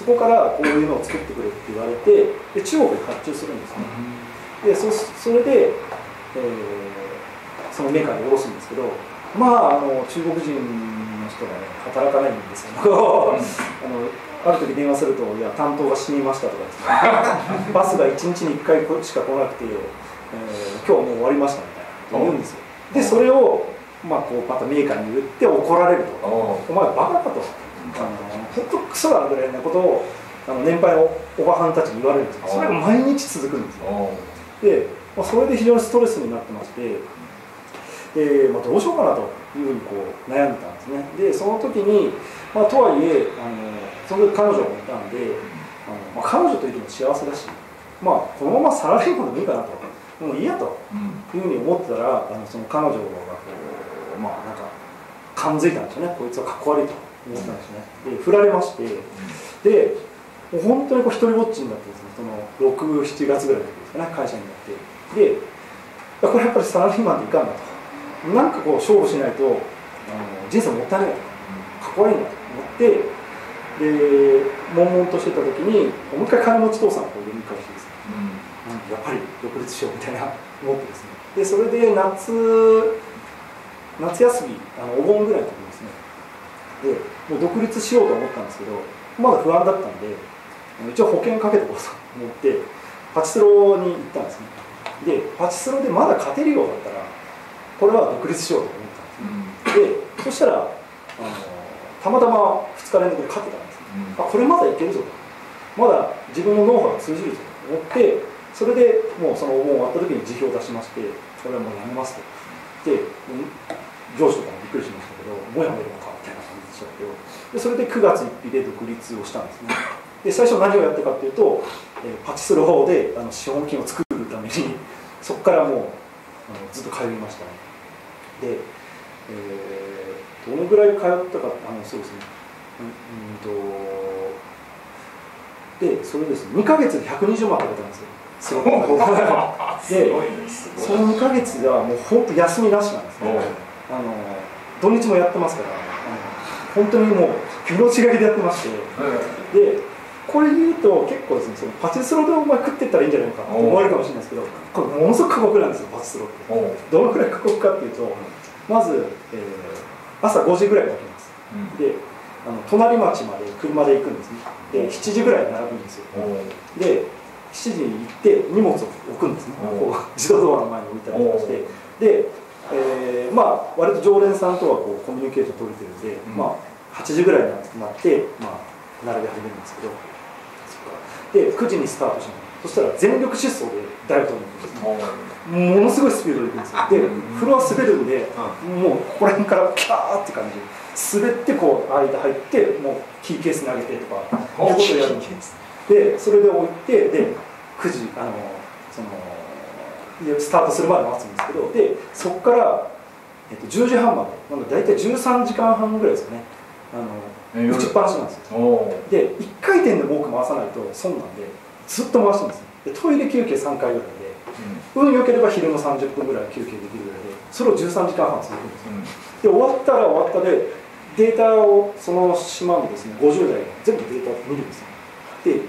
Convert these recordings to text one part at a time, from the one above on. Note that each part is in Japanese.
そこからこういうのを作ってくれって言われてで中国に発注するんですね、でそそれで、えー、そのメーカーに卸すんですけどまああの中国人の人がね働かないんですけど、あのある時電話すると「いや担当が死にました」とかですねバスが1日に1回しか来なくて、えー、今日はもう終わりましたみたいな言うんですよ。でそれを、まあ、こうまたメーカーに言って怒られると「お前バカか」と「あの本当クソだ」ぐらいなことをあの年配のおばはんたちに言われるんですよ。それが毎日続くんですよ。で、まあ、それで非常にストレスになってましてで、まあ、どうしようかなというふうにこう悩んでたんですね。でその時に、まあ、とはいえあのその時彼女もいたんであの、まあ、彼女といても幸せだし、まあ、このままサラリーマンでもいいかなと。もういいやと。いうふうに思ってたらあのその彼女がこうまあなんか感づいたんですよね。こいつはかっこ悪いと思ったんですね。で振られましてでもう本当にこう一人ぼっちになってですねその67月ぐらいの時ですかね会社になって。でこれやっぱりサラリーマンでいかんなと。なんかこう勝負しないとあの人生もったいないとかっこ悪いんだと思ってで悶々としてた時にもう一回金持ち父さんを読み返してですね、うん、やっぱり独立しようみたいな思ってですね。でそれで夏夏休みあのお盆ぐらいの時にでもう独立しようと思ったんですけどまだ不安だったんで一応保険かけてこうと思ってパチスロに行ったんですね。でパチスロでまだ勝てるようだったらこれは独立しようと思ったんですね、でそしたらあのたまたま2日連続で勝ってたんですあこれまだいけるぞと。まだ自分のノウハウが通じるぞと思ってそれでもうそのお盆終わった時に辞表を出しましてこれはもうやめますと。で上司とかもびっくりしましたけどもうやめるのかしたけどでそれで9月1日で独立をしたんですね。で最初何をやったかっていうと、えー、パチスロ法であの資本金を作るために そこからもうあのずっと通いましたね。で、えー、どのぐらい通ったかあのそうですね。うんとでそれです2か月で120万食べたんですよ。すごくでその2か月ではもう本当休みなしなんですね。あの土日もやってますから本当にもう命がけでやってまして。でこれ言うと結構ですねそのパチスロでお前食ってったらいいんじゃないのかと思われるかもしれないですけどこれものすごく過酷なんですよ。パチスロって。どのくらい過酷かっていうとまず、えー、朝5時ぐらいに起きます、うん、であの隣町まで車で行くんですね。で7時ぐらいに並ぶんですよ。で7時に行って荷物を置くんですね。こう自動ドアの前に置いたりとかして。で、えー、まあ割と常連さんとはこうコミュニケーション取れてるんで、うん、まあ8時ぐらいになって、まあ、並び始めるんですけど。で9時にスタートします。そしたら全力疾走でダイエットに行くんですものすごいスピードで行くんですよ。でフロア滑るんで、もうここら辺からキャーって感じ滑ってこう間入ってもうキーケース投げてとかいうことをやるんです。でそれで置いてで9時あのそのスタートするまで待つんですけどでそこから、えっと、10時半までなので大体13時間半ぐらいですよね。あの打ちっぱなしなんですよ。で1回転でも多く回さないと損なんでずっと回してるんですでトイレ休憩3回ぐらいで、うん、運良ければ昼の30分ぐらい休憩できるぐらいでそれを13時間半続くんですよ、うん、で終わったら終わったでデータをその島のですね50代全部データ見るんですよ。で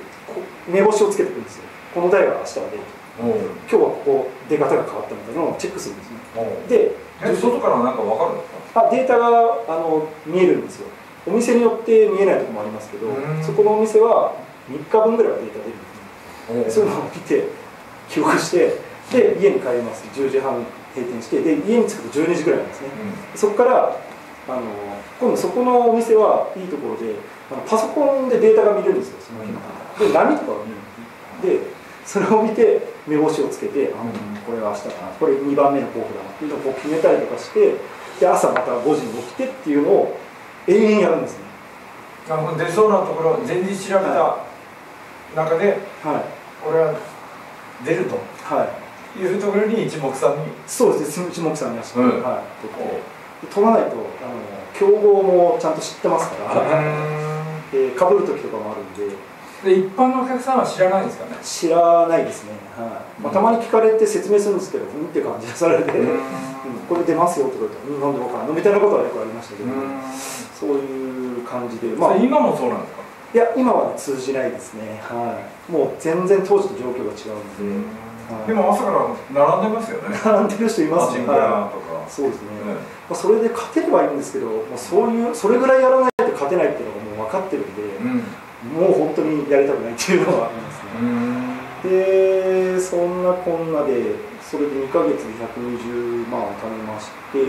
目星をつけてくるんですよ。この台は明日は出る今日はここ出方が変わったみたいなのをチェックするんですね。で外から何か分かるんですか？あデータがあの見えるんですよ。お店によって見えないところもありますけどそこのお店は3日分ぐらいはデータ出るんですね。そういうのを見て記録してで家に帰ります。10時半閉店してで家に着くと12時ぐらいなんですね、うん、そこからあの今度そこのお店はいいところであのパソコンでデータが見れるんですよその日の。で波とかが見るでそれを見て目星をつけて、あこれは明日かな。これ2番目の候補だなっていうのをこう決めたりとかしてで朝また5時に起きてっていうのを永遠やるんですね。あ出そうなところ前日調べた中で、はい、これは出ると、はい、いうところに一目散に。そうですね一目散に足を、うん、はい、取らないとあの競合もちゃんと知ってますから。でかぶる時とかもあるんでで一般のお客さんは知らないんですかね？知らないですね、はい。まあ、たまに聞かれて説明するんですけどうんって感じがされて、うん、これ出ますよとか言って「うんなんで分からんの?」みたいなことはよくありましたけど。そういう感じで、まあ、今もそうなんですか？いや今は、ね、通じないですね。はい。もう全然当時と状況が違うので、はい、でも朝から並んでますよね。並んでる人いますね、はい、そうですね、まあ、それで勝てればいいんですけど、まあ、そういうそれぐらいやらないと勝てないっていうのがもう分かってるんで、うん、もう本当にやりたくないっていうのは。ありますねでそんなこんなでそれで2か月で120万を貯めまして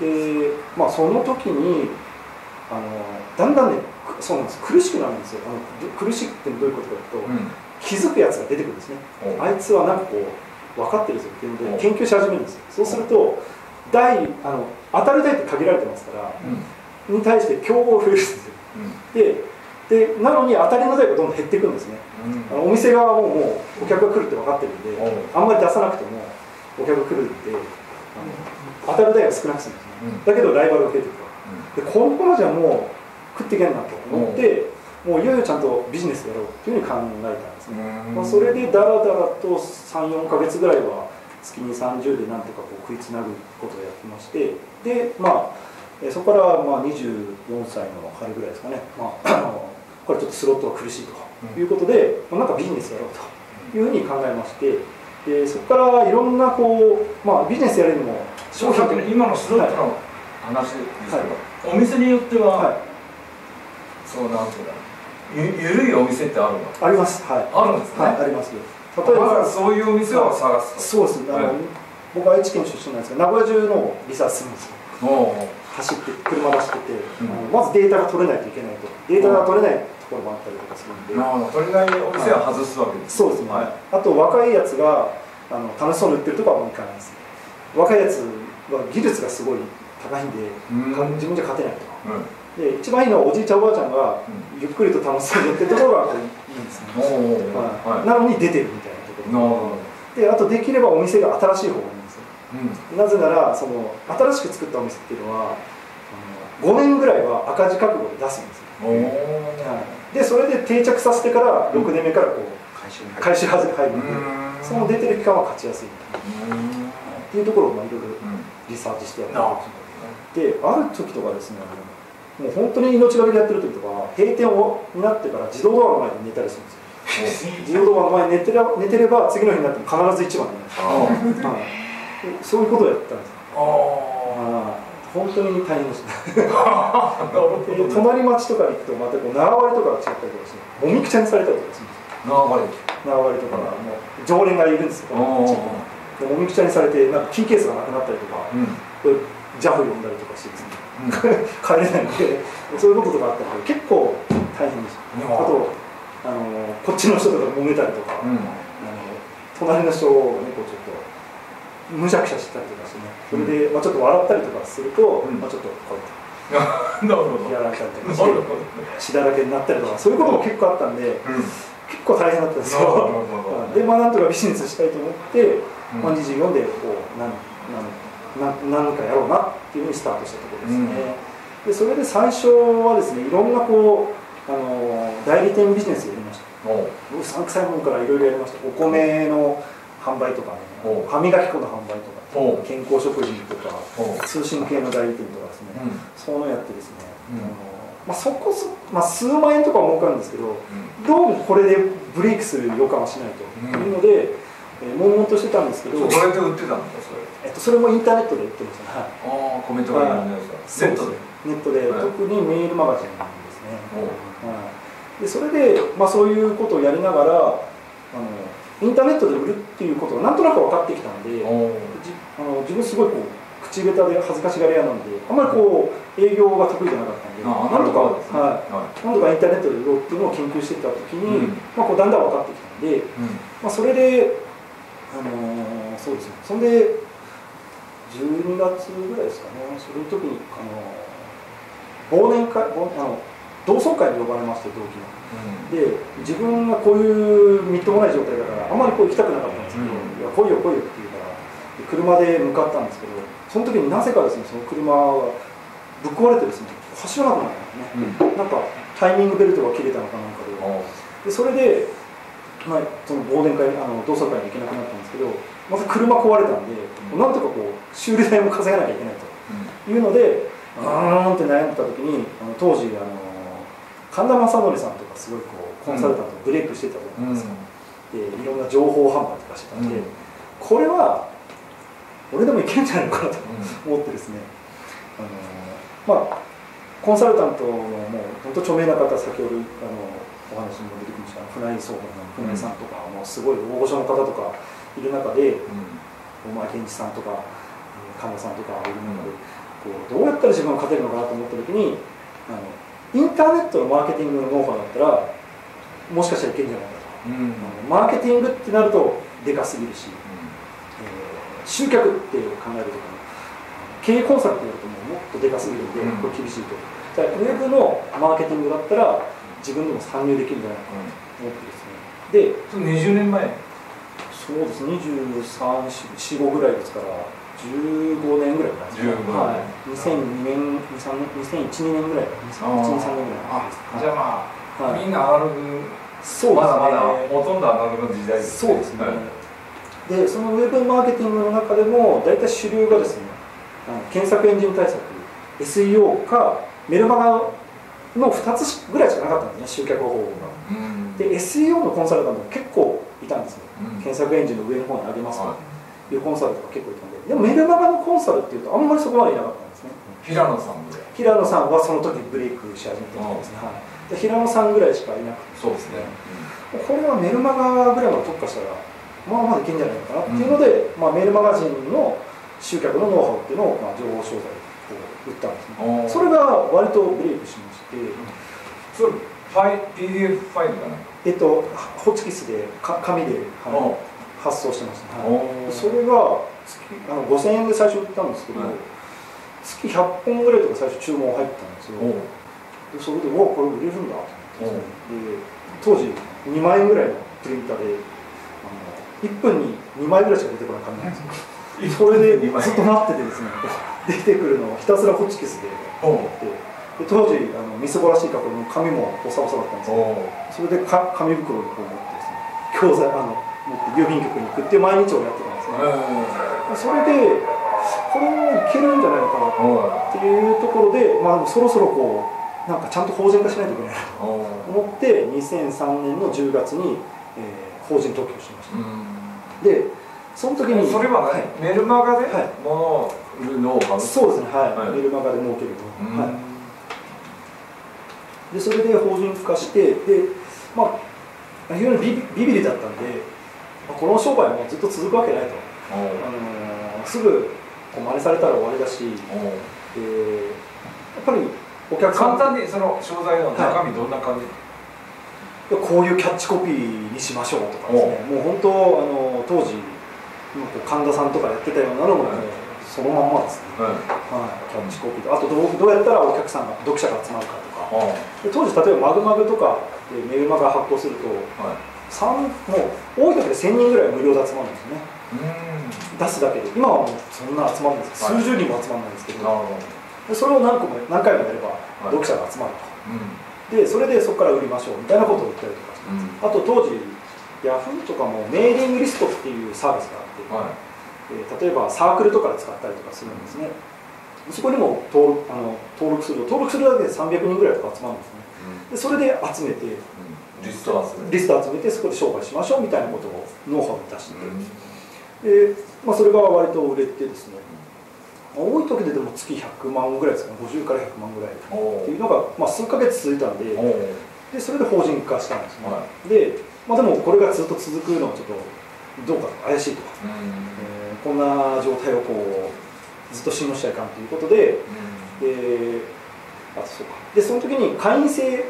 で、まあ、その時にあのだんだんねそうなんです。苦しくなるんですよ。あの苦しいってどういうことかというと、うん、気づくやつが出てくるんですね。あいつはなんかこう分かってるぞっていうので研究し始めるんですよ。そうすると台あの当たる台って限られてますから、うん、に対して競合を増えるんですよ、うん、ででなのに当たりの台がどんどん減っていくんですね、あのお店側ももうお客が来るって分かってるんで、あんまり出さなくてもお客が来るんで当たる台が少なくするんですね、だけどライバルが出てくるでこのままじゃもう食っていけんなと思って、もういよいよちゃんとビジネスやろうっていうふうに考えたんですね、まあ、それでだらだらと34か月ぐらいは月に30でなんとかこう食いつなぐことをやってましてでまあそこからまあ24歳の春ぐらいですかね、まあ、これちょっとスロットは苦しいということで、まあ、なんかビジネスやろうというふうに考えましてでそこからいろんなこう、まあ、ビジネスやるにも商品今のスロットの話ですけど、はい、お店によっては、はい。そうなんていうかゆゆるいお店ってあるの？あります。はい。あるんですね、はい、あります例えばそういうお店を探すそうですね、はい、僕は愛知県出身なんですけど名古屋中のリサーチするんですよ走って車走ってて、うん、まずデータが取れないといけないと。データが取れないところもあったりとかするんで、取れないお店は外すわけです、そうですね、はい、あと若いやつがあの楽しそうに売ってるとこはもういかないです若いやつは技術がすごい高いんで、うん、自分じゃ勝てないと、うん。で一番いいのはおじいちゃんおばあちゃんがゆっくりと楽しそうにやってるところがいいんですね、はい、なのに出てるみたいなところ。であとできればお店が新しい方がうん、なぜならその新しく作ったお店っていうのはあの5年ぐらいは赤字覚悟で出すんですよ、はい、でそれで定着させてから6年目からこう回収外れ入る。のでその出てる期間は勝ちやすい。っていうところをいろいろリサーチしてやってである時とかですねもう本当に命がけでやってる時とか閉店をになってから自動ドアの前で寝たりするんですよ。自動ドアの前に寝てれ寝てれば次の日になっても必ず一番になる、はい、そういうことをやったんですあ本当に大変でした。隣町とかに行くとまたこう縄張りとかが違ったりとかしてもみくちゃにされたりとかするんです縄張り。縄張りとかもう常連がいるんですよ。もみくちゃにされてなんかキーケースがなくなったりとか、うん、ジャフ呼んだりとかしてです。ね 帰れないのでそういうこととかあったので結構大変でした、あとあのこっちの人とか揉めたりとか、うん、あの隣の人をねこうちょっとむしゃくしゃしたりとかしてね。それで、まあ、ちょっと笑ったりとかすると、うん、まあ、ちょっとこうやってなるほど。やられたりとかして血だらけになったりとかそういうことも結構あったんで、うん、結構大変だったんですよ。でまあなんとかビジネスしたいと思って、まあ、24でこうなんなんな何かやろうなっていうふうにスタートしたところですね、うん、でそれで最初はですねいろんなこうあの代理店ビジネスやりました。僕う。さんくさいものからいろいろやりました。お米の販売とかね。歯磨き粉の販売とか。健康食品とか通信系の代理店とかですね、うん、そういうのやってですね、まあ、そこそ、まあ、数万円とか儲かるんですけど、どうもこれでブレイクする予感はしないと。いうので、えー、悶々としてたんですけどどうやって売ってたんですかそれ？えっと、それもインターネットで売ってました、はい、ああコメントがいいんですかネットで。ネットで、はい、特にメールマガジンですね、はい、でそれで、まあ、そういうことをやりながらあのインターネットで売るっていうことがなんとなく分かってきたんであの自分すごいこう口下手で恥ずかしがり屋なんであんまりこう営業が得意じゃなかったんでなんとか、はい、なんとかインターネットで売ろうっていうのを研究してた時に、うん、まあ、こうだんだん分かってきたんで、うん、まあ、それで、あのー、そうですね。それで12月ぐらいですかね。その時にあの忘年会あの同窓会に呼ばれまして同期の、うん、で自分がこういうみっともない状態だからあまりこう行きたくなかったんですけど「うん、いや来いよ来いよ」って言うから車で向かったんですけどその時になぜかですねその車がぶっ壊れてですね走らなくなったんですね、うん、なんかタイミングベルトが切れたのかなんかで。でそれで、まあ、その忘年会あの同窓会に行けなくなったんですけどまた車壊れたんで、うん、なんとかこう修理代も稼がなきゃいけないというので、うん、ーんって悩んでた時にあの当時あの神田正則さんとかすごいこうコンサルタントブレイクしてたじゃないですか、うん、でいろんな情報販売とかしてたんで、うん、これは俺でもいけるんじゃないのかなと思ってですね、あのまあコンサルタントのもう本当著名な方先ほどあのお話にも出てきました。船井総本の船井さんとか、もうすごい大御所の方とかいる中で、大前健一さんとか神田さんとかいる中で、こうどうやったら自分が勝てるのかなと思った時にあのインターネットのマーケティングのノウハウだったらもしかしたらいけるんじゃないかと、うん、マーケティングってなるとでかすぎるし、うん。えー、集客って考えると経営コンサルってなるともっとでかすぎるんで、うん、これ厳しいと。ウェブのマーケティングだったら自分でも参入できるんじゃないかなと思ってですね。で20年前？そうです2345ぐらいですから15年ぐらいかはい、2002年2001年ぐらい。2001年3年ぐらい。じゃあまあ、はい、みんなアナログそうですね。まだまだほとんどアナログの時代ですね。そうですね、はい、でそのウェブマーケティングの中でも大体主流がですね検索エンジン対策 SEO かメルマガの2つぐらいしかなかったんですね集客方法が、うん、で SEO のコンサルタントも結構いたんですね、うん、検索エンジンの上の方にあげますか、はいいうコンサルとか結構いたんで。でもメルマガのコンサルっていうとあんまりそこまでいなかったんですね。平野さん平野さんはその時ブレイクし始めてたんですね、はい、で平野さんぐらいしかいなくて。そうですね、うん、これはメルマガぐらいまで特化したらまあまあいけんじゃないかなっていうので、うん、まあ、メールマガジンの集客のノウハウっていうのを、まあ、情報商材を売ったんですね。それが割とブレイクしまして、それファイ PDF ファイルかなえっとホチキスでか紙で、はい、発送してました、はい、それが月あの5000円で最初売ったんですけど、はい、月100本ぐらいとか最初注文入ったんですよ。でそれでおこれ売れるんだと思ってで当時2万円ぐらいのプリンターであの1分に2枚ぐらいしか出てこない感じなんですよ。それでずっと待っててですね 出てくるのをひたすらホチキスで持ってで当時あのみすぼらしい格好の紙もボサボサだったんですけどそれでか紙袋にこう持ってですね教材あの郵便局に行くって毎日をやってたんですね、それでこれもいけるんじゃないのかなっていうところで、まあ、そろそろこうなんかちゃんと法人化しないといけないなと思って2003年の10月に、えー、法人登記をしました、でその時にそれは、はい、メルマガで？物を売るのをそうですねはい、はい、メルマガで儲けると、はい、でそれで法人化してでまあ非常にビビビリだったんでこの商売もずっと続くわけないと、あのー、すぐこう真似されたら終わりだし、えー、やっぱりお客さん。簡単にその商材の中身どんな感じ、はい、こういうキャッチコピーにしましょうとかですね。もう本当あの当時神田さんとかやってたようなのも、そのまんまですね、はい、キャッチコピーと。あとどうどうやったらお客さんが読者が集まるかとか、で当時例えばマグマグとかでメールマガ発行すると、はいもう多い時で1000人ぐらい無料で集まるんですよね。出すだけで。今はもうそんな集まるんです。数十人も集まらないんですけど。でそれを何個も何回もやれば読者が集まると、でそれでそこから売りましょうみたいなことを言ったりとかして、あと当時ヤフーとかもメーリングリストっていうサービスがあって、はい、例えばサークルとかで使ったりとかするんですね、そこにも登録あの登録すると登録するだけで300人ぐらいとか集まるんですね、でそれで集めて、リスト集めリスト集めてそこで商売しましょうみたいなことをノウハウに出して、で、まあ、それが割と売れてですね、多い時ででも月100万ぐらいですかね。50から100万ぐらいっていうのが、まあ、数か月続いたんで。でそれで法人化したんですね、はい、で、まあ、でもこれがずっと続くのはちょっとどうか怪しいとか、えー、こんな状態をこうずっと信用しちゃいかんということで、であそうか。でその時に会員制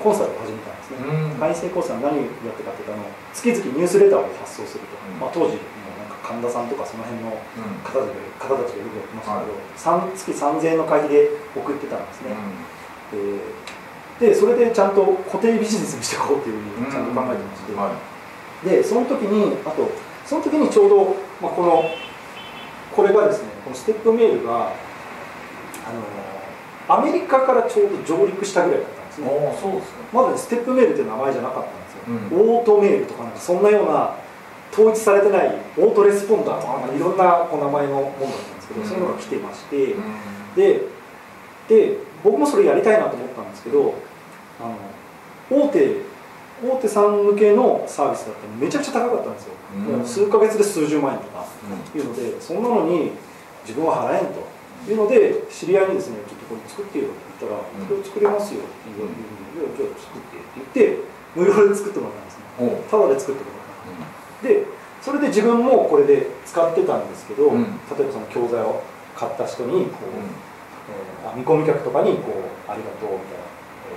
コンサルを始めたんですね、会員制コンサルは何をやってかというとあの月々ニュースレターを発送すると、まあ、当時なんか神田さんとかその辺の方たちが,、方たちがよくやってましたけど、はい、月3000円の会費で送ってたんですね、でそれでちゃんと固定ビジネスにしていこうっていうふうにちゃんと考えてまして、はい、でその時にあとその時にちょうど、まあ、このこれがですねこのステップメールがあのアメリカからちょうど上陸したぐらいだったで。すねそうですね。まだ、ね、ステップメールっていう名前じゃなかったんですよ、うん、オートメールとかなんかそんなような統一されてないオートレスポンダーとかいろんなこう名前のものだったんですけど、うん、そういうのが来てまして、うん、でで僕もそれやりたいなと思ったんですけどあの大手大手さん向けのサービスだったらめちゃくちゃ高かったんですよ、うん、数ヶ月で数十万円とかいうので、そんなのに自分は払えんというので知り合いにですねちょっとこれ作ってよって言ったら、これを作れますよって言われて、じゃあ作ってって言って無料で作ってもらったんですね。ただで作ってもらった。でそれで自分もこれで使ってたんですけど、例えばその教材を買った人にこう、えー、見込み客とかにこう「ありがとう」みたいな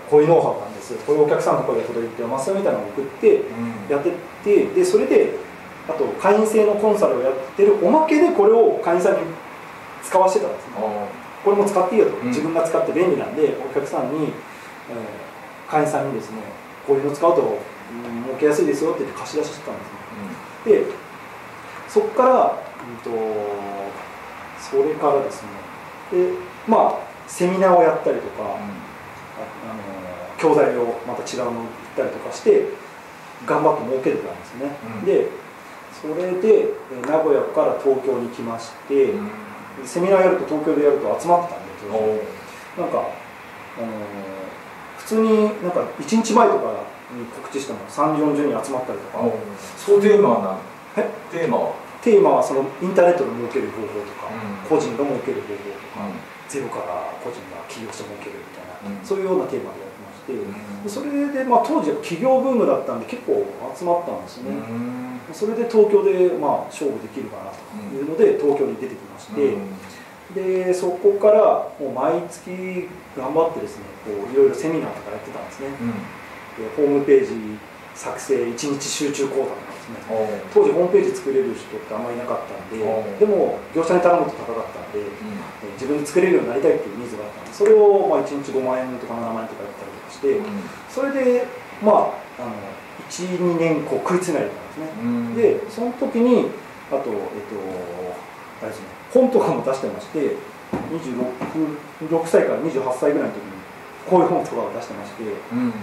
こういうノウハウなんですこういうお客さんの声が届いてますみたいなのを送ってやってってでそれであと会員制のコンサルをやってるおまけでこれを会員さんに使わせてたんです。ねこれも使っていいよと、自分が使って便利なんでお客さんに、えー、会員さんにですねこういうの使うと、うん、儲けやすいですよって言って貸し出ししてたんですね、うん、でそこから、うんと、それからですね。でまあセミナーをやったりとか、うん。あの教材をまた違うの売ったりとかして頑張って儲けてたんですね、うん、でそれで名古屋から東京に来まして、うん、セミナーやると東京でやると集まってたんでなんか、あの普通になんか1日前とかに告知しても3 4 0人集まったりとか。そうテーマは何テーマは？テーマはそのインターネットで儲ける方法とか、うん、個人が儲ける方法とか、ゼロから個人が起業して儲けるみたいなそういうようなテーマでやってそれで、まあ、当時は企業ブームだったんで結構集まったんですね、それで東京で、まあ、勝負できるかなというので東京に出てきまして、でそこからもう毎月頑張ってですねこういろいろセミナーとかやってたんですね、でホームページ作成1日集中講座とかですね。当時ホームページ作れる人ってあんまりいなかったんででも業者に頼むと高かったんで、うん、自分で作れるようになりたいっていうニーズがあったんでそれをまあ1日5万円とか7万円とかやったりして、うん、それでまああの12年こう食いつないでたんですね、でその時にあとえっとあれですね本とかも出してまして26 6歳から28歳ぐらいの時にこういう本とかを出してまして、うん。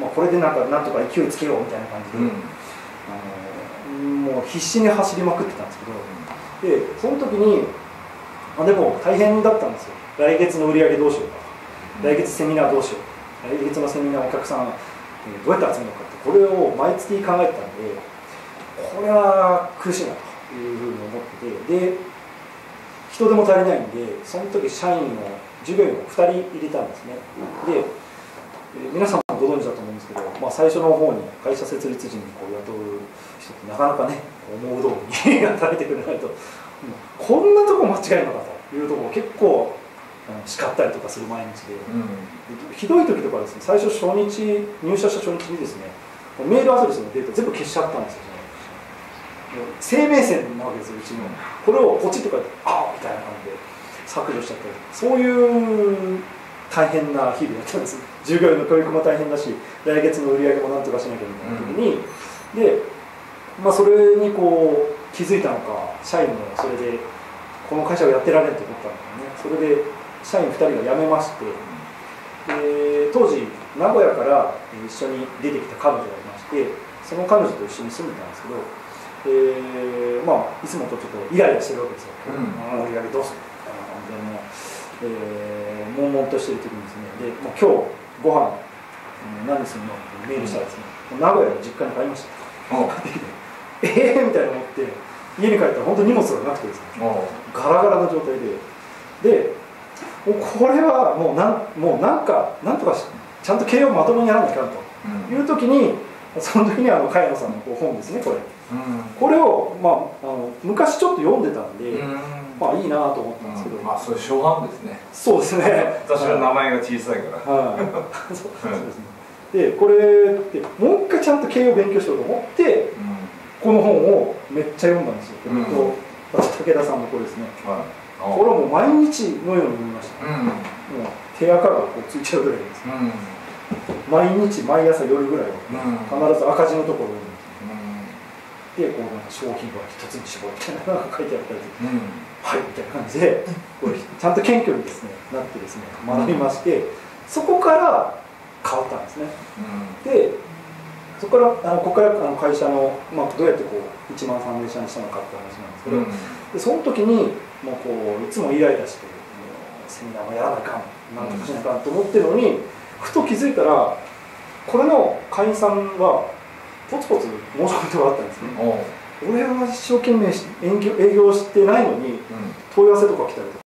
まあ、これでなんかなんとか勢いつけようみたいな感じで、うん、あのもう必死に走りまくってたんですけどでその時にあでも大変だったんですよ。来月の売り上げどうしようか。来月セミナーどうしよう来月のセミナーお客さんどうやって集めるのかってこれを毎月考えてたんでこれは苦しいなというふうに思っててで人手も足りないんでその時社員の従業員を2人入れたんですね。で皆さんもご存知だと思うんですけど、まあ、最初の方に会社設立時にこう雇う人ってなかなかね思う通りに 働いてくれないと。こんなとこ間違えるのかというところ結構叱ったりとかする毎日で、うん、ひどい時とかですね最初初日入社した初日にですねメールアドレスのデータ全部消しちゃったんですよ生命線なわけですようちの。これをポチッとかああみたいな感じで削除しちゃったりそういう大変な日々だったんです。従業員の教育も大変だし来月の売り上げもなんとかしなきゃいけない時に、うん、で、まあ、それにこう気づいたのか社員もそれでこの会社をやってられると思ったんですね。それで社員2人が辞めましてで当時名古屋から一緒に出てきた彼女がいましてその彼女と一緒に住んでたんですけどでまあいつもとちょっとイライラしてるわけですよ、うん、売り上げどうする？みたいな感じでもうえー、悶々としてる時にですね。でもう今日ご飯、うん、何するの？ってメールしたらですね、うん、名古屋の実家に帰りました、う。ん、ええー、みたいな思って家に帰ったら本当荷物がなくてですね。ガラガラの状態で。でこれはもうなんもうなんかなんとかちゃんと経営をまともにやらないかんと。いう時に、その時にあの茅野さんの本ですねこれ、うん、これを、まあ、あの昔ちょっと読んでたんで、まあいいなと思ったんですけど、まあそれ初版ですね。そうですね。私は名前が小さいから、はい、そうですね。でこれってもう一回ちゃんと経営を勉強しようと思って、この本をめっちゃ読んだんですよ、うん、と武田さんのこれですね、はい、これはもう毎日のように読みました、うん、もう手垢がこうついちゃうぐらいです、うん、毎日毎朝夜ぐらいは必ず赤字のところを読むでこうなんか商品は一つに絞るみたいなのが書いてあったり、うん、はいみたいな感じでこれちゃんと謙虚にですねなってですね。学びまして、そこから変わったんですね、でそこからあのここからあの会社の、まあ、どうやってこう1万3000社にしたのかって話なんですけど、でその時にもうこういつもイライラしてセミナーはやらないかんなんとかしないかんと思ってるのにふと気づいたらこれの会員さんはポツポツ申し込みとかあったんですね。俺は一生懸命営業してないのに問い合わせとか来たりとか